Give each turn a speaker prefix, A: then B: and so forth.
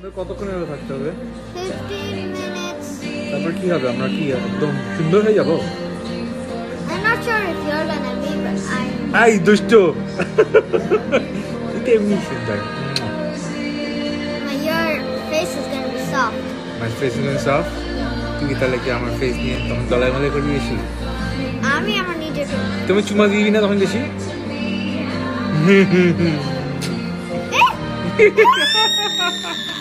A: আমাদের কতক্ষণ এভাবে থাকতে হবে?
B: 15 minutes.
A: তারপর কি হবে? আমরা কি একদম সুন্দর হয়ে যাব?
B: I'm not sure if you're gonna be, but I'm.
A: আই দুষ্ট! তুই এমনি সুন্দর?
B: My, your face is gonna be soft.
A: My face is soft তুই কি তাহলে কি আমার ফেস নিয়ে তখন দলাই মলাই করবি বেশি?
B: আমি আমার নিজের
A: তুমি চুমা দিবি না তখন বেশি?
B: হুম eh?